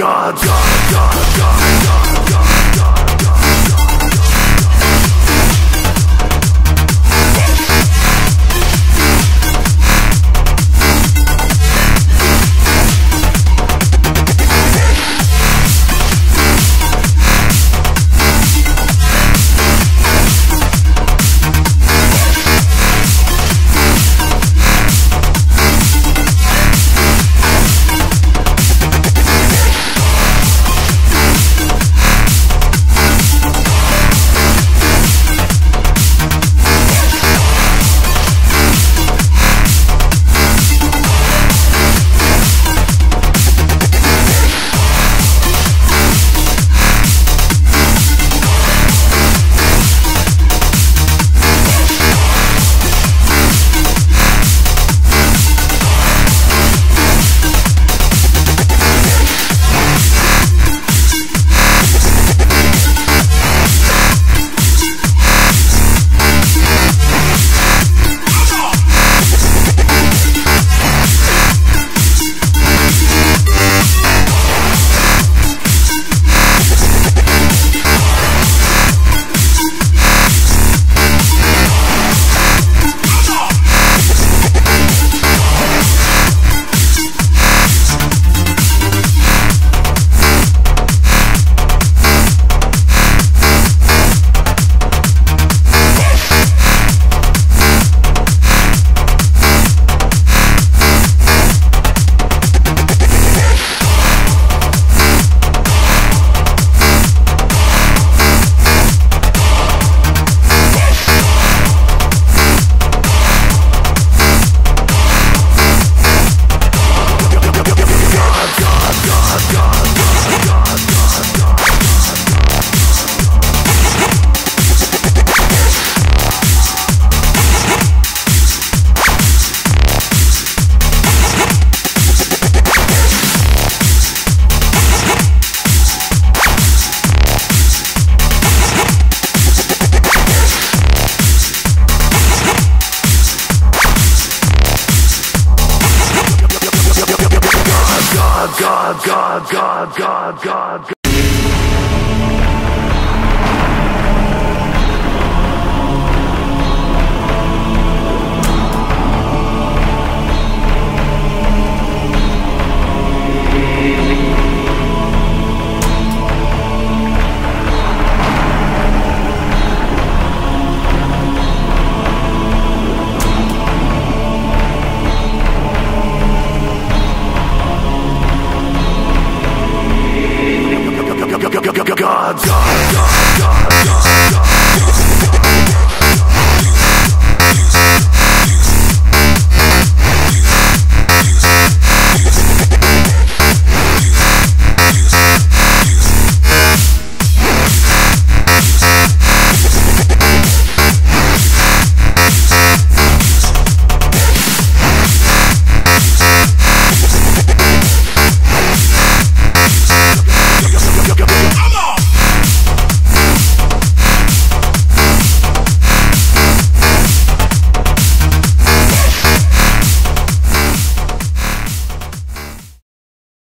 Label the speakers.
Speaker 1: God, God, God, God, God, God, God, God, God, God, God, God, God, God.